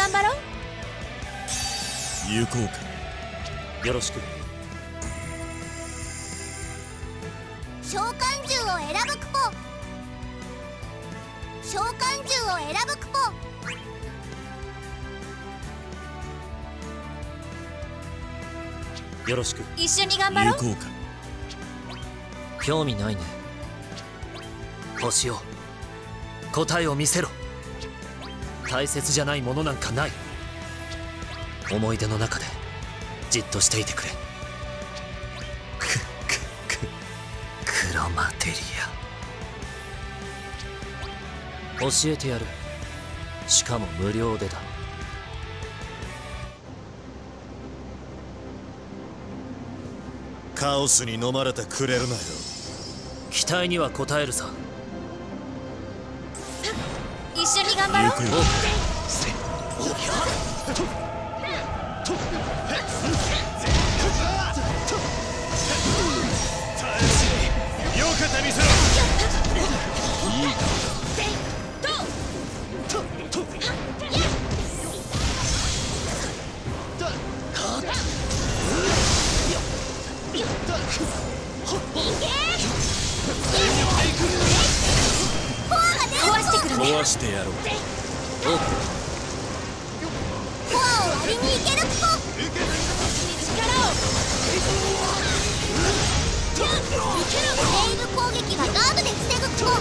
頑張ろう。行こうか。よろしく。召喚獣を選ぶクポ。召喚獣を選ぶクポ。よろしく。一緒に頑張ろう。行こうか。興味ないね。星を。答えを見せろ大切じゃないものなんかない。思い出の中でじっとしていてくれ。くくくクロマテリア。教えてやる。しかも無料でだ。カオスに飲まれてくれるなよ。期待には応えるさ一緒に頑張ろう。壊してやろう。コアを割りに行けるクポレイル攻撃はガードで防ぐクポとど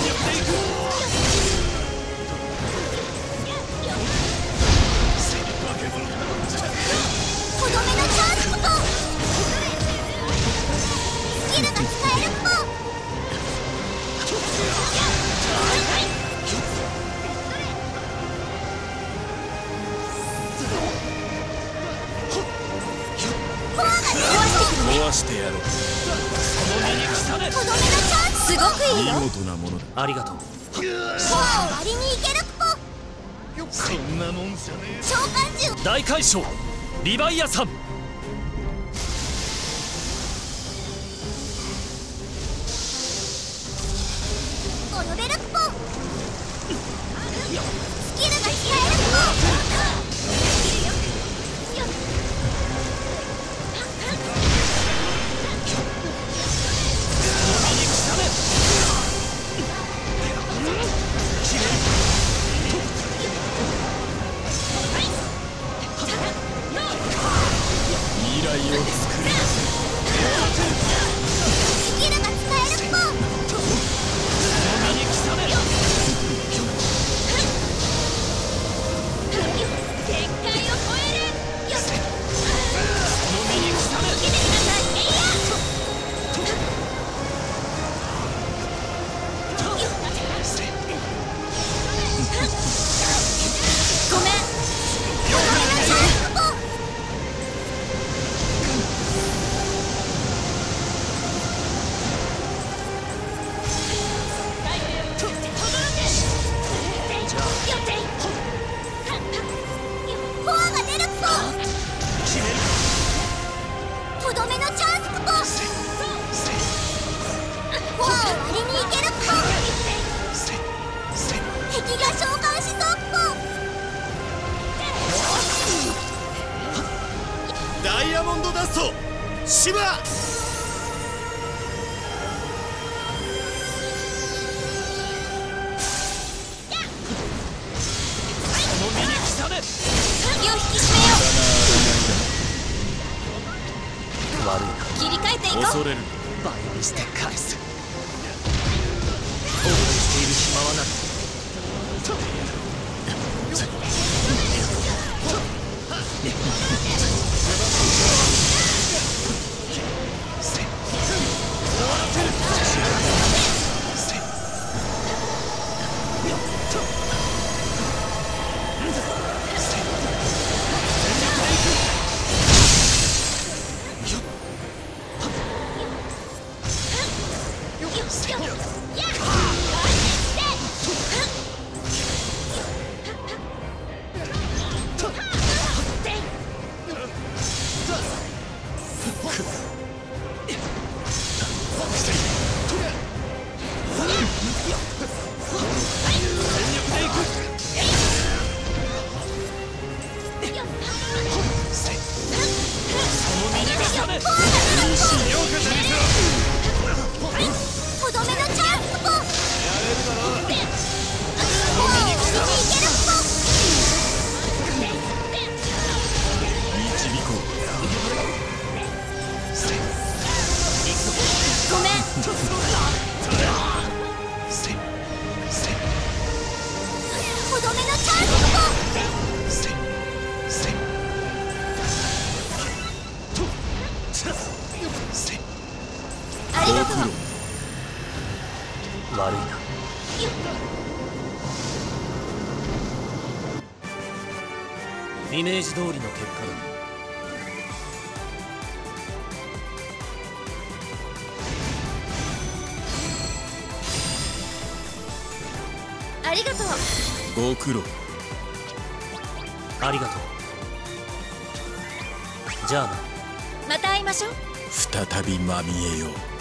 めのチャしてやろう。とどめのチャンスすごくいいよ。見事なものだ。ありがとう。コアを割りに行けるクポそんなもんじゃね召喚獣。大解消リヴァイアさん this. とどめのチャンスクポコアを割りに行けるクポ敵が召喚しそうクポダイヤモンドダストシバ恐れる。倍にして返す。ありがとう悪いな。イメージ通りの結果だありがとう。ご苦労。ありがとうじゃあな。また会いましょう。再びまみえよう。